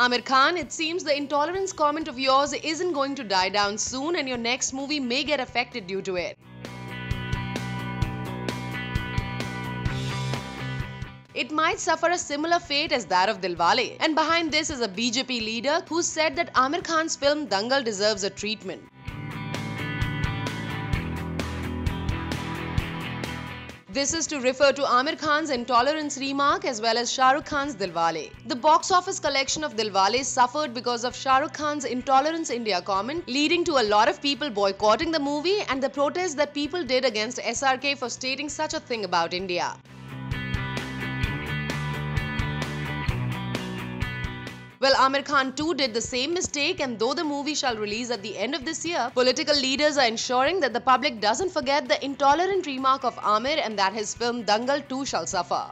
Aamir Khan, it seems the intolerance comment of yours isn't going to die down soon and your next movie may get affected due to it. It might suffer a similar fate as that of Dilwale. And behind this is a BJP leader who said that Aamir Khan's film Dangal deserves a treatment. This is to refer to Aamir Khan's intolerance remark as well as Shah Rukh Khan's Dilwale. The box office collection of Dilwale suffered because of Shah Rukh Khan's intolerance India comment, leading to a lot of people boycotting the movie and the protests that people did against SRK for stating such a thing about India. Well, Aamir Khan too did the same mistake, and though the movie shall release at the end of this year, political leaders are ensuring that the public doesn't forget the intolerant remark of Aamir and that his film Dangal too shall suffer.